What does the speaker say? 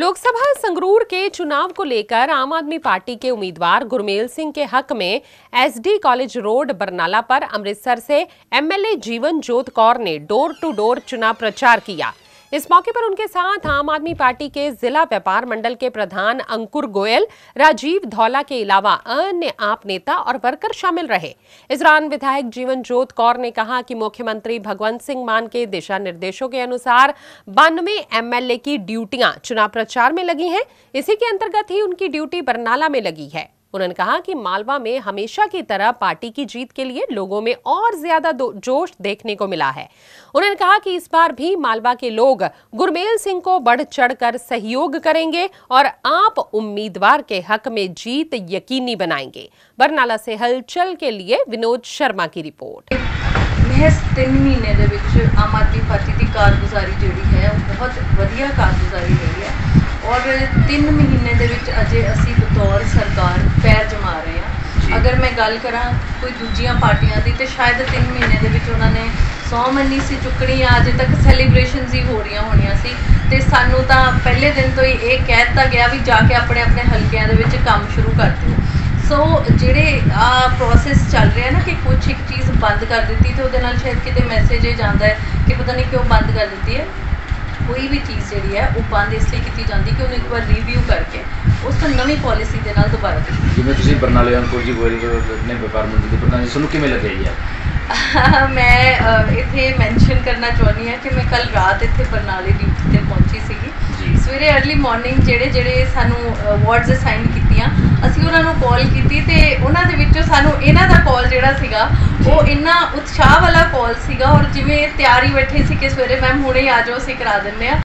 लोकसभा संगरूर के चुनाव को लेकर आम आदमी पार्टी के उम्मीदवार गुरमेल सिंह के हक में एसडी कॉलेज रोड, बरनाला पर अमृतसर से एमएलए जीवन जोत कौर ने डोर टू डोर चुनाव प्रचार किया। इस मौके पर उनके साथ आम आदमी पार्टी के जिला व्यापार मंडल के प्रधान अंकुर गोयल, राजीव धौला के अलावा अन्य आप नेता और वर्कर शामिल रहे। इस दौरान विधायक जीवन जोत कौर ने कहा कि मुख्यमंत्री भगवंत सिंह मान के दिशा निर्देशों के अनुसार बानवे एमएलए की ड्यूटियाँ चुनाव प्रचार में लगी हैं। इसी के अंतर्गत ही उनकी ड्यूटी बरनाला में लगी है। उन्होंने कहा कि मालवा में हमेशा की तरह पार्टी की जीत के लिए लोगों में और ज्यादा जोश देखने को मिला है उन्होंने कहा कि इस बार भी मालवा के लोग गुरमेल सिंह को बढ़ चढ़कर सहयोग करेंगे और आप उम्मीदवार के हक में जीत यकीनी बनाएंगे बरनाला से हलचल के लिए विनोद शर्मा की रिपोर्ट महज 3 ਮਹੀਨੇ ਦੇ ਵਿੱਚ ਆਮ ਆਦਮੀ ਪਾਰਟੀ ਦੀ ਕਾਰਗੁਜ਼ਾਰੀ ਜਿਹੜੀ ਹੈ ਉਹ ਬਹੁਤ ਵਧੀਆ ਕਾਰਗੁਜ਼ਾਰੀ ਰਹੀ ਹੈ ਔਰ 3 ਮਹੀਨੇ ਦੇ ਵਿੱਚ ਅਜੇ ਅਸੀਂ ਬਤੌਰ ਅਗਰ ਮੈਂ ਗੱਲ ਕਰਾਂ ਕੋਈ ਦੂਜੀਆਂ ਪਾਰਟੀਆਂ ਦੀ, ਤੇ ਸ਼ਾਇਦ 3 ਮਹੀਨੇ ਦੇ ਵਿੱਚ ਉਹਨਾਂ ਨੇ ਸੌ ਮੰਨੀ ਸੀ ਚੁੱਕਣੀ ਆ, ਅਜੇ ਤੱਕ ਸੈਲੀਬ੍ਰੇਸ਼ਨਸ ਹੀ ਹੋ ਰਹੀਆਂ ਹੋਣੀਆਂ ਸੀ। ਤੇ ਸਾਨੂੰ ਤਾਂ ਪਹਿਲੇ ਦਿਨ ਤੋਂ ਹੀ ਇਹ ਕਹਿ ਦਿੱਤਾ ਗਿਆ ਵੀ ਜਾ ਕੇ ਆਪਣੇ ਆਪਣੇ ਹਲਕਿਆਂ ਦੇ ਵਿੱਚ ਕੰਮ ਸ਼ੁਰੂ ਕਰ ਦਿਓ। ਸੋ ਜਿਹੜੇ ਆ ਪ੍ਰੋਸੈਸ ਚੱਲ ਰਿਹਾ ਨਾ ਕਿ ਕੁਝ ਇੱਕ ਚੀਜ਼ ਬੰਦ ਕਰ ਦਿੱਤੀ ਤੇ ਉਹਦੇ ਨਾਲ ਸ਼ਾਇਦ ਕਿਤੇ ਮੈਸੇਜ ਇਹ ਜਾਂਦਾ ਹੈ ਕਿ ਪਤਾ ਨਹੀਂ ਕਿਉਂ ਬੰਦ ਕਰ ਦਿੱਤੀ ਹੈ। ਕੋਈ ਵੀ ਚੀਜ਼ ਜਿਹੜੀ ਹੈ ਉਹ ਬੰਦ ਇਸ ਲਈ ਕੀਤੀ ਜਾਂਦੀ ਕਿ ਉਹਨੂੰ ਇੱਕ ਵਾਰ ਰਿਵਿਊ ਕਰਕੇ ਉਸ ਤੋਂ ਨਵੀਂ ਪਾਲਿਸੀ ਦੇ ਨਾਲ ਦੁਬਾਰਾ ਜਿਵੇਂ ਤੁਸੀਂ ਬਰਨਾਲੇ ਅੰਕੁਰ ਜੀ ਗੋਇਲ ਨੇ ਵਪਾਰ ਮੰਡਲ ਦੇ ਪ੍ਰਧਾਨ ਜੀ ਤੁਹਾਨੂੰ ਕਿਵੇਂ ਲੱਗਿਆ ਜੀ? ਮੈਂ ਇੱਥੇ ਮੈਂਸ਼ਨ ਕਰਨਾ ਚਾਹੁੰਦੀ ਹਾਂ ਕਿ ਮੈਂ ਕੱਲ ਰਾਤ ਇੱਥੇ ਬਰਨਾਲੇ ਡਿਊਟੀ ਤੇ ਪਹੁੰਚੀ ਸੀਗੀ ਜੀ। ਸਵੇਰੇ ਅਰਲੀ ਮਾਰਨਿੰਗ ਜਿਹੜੇ ਜਿਹੜੇ ਸਾਨੂੰ ਵਾਰਡਸ ਅਸਾਈਨ ਕੀਤੀਆਂ ਅਸੀਂ ਉਹਨਾਂ ਨੂੰ ਕਾਲ ਕੀਤੀ ਤੇ ਉਹਨਾਂ ਦੇ ਵਿੱਚੋਂ ਸਾਨੂੰ ਇਹਨਾਂ ਦਾ ਕਾਲ ਜਿਹੜਾ ਸੀਗਾ, ਉਹ ਇੰਨਾ ਉਤਸ਼ਾਹ ਵਾਲਾ ਕਾਲ ਸੀਗਾ ਔਰ ਜਿਵੇਂ ਤਿਆਰੀ ਬੈਠੇ ਸੀ ਕਿ ਸਵੇਰੇ, ਮੈਮ ਹੁਣੇ ਆ ਜਾਓ, ਅਸੀਂ ਕਰਾ ਦਿੰਦੇ ਆ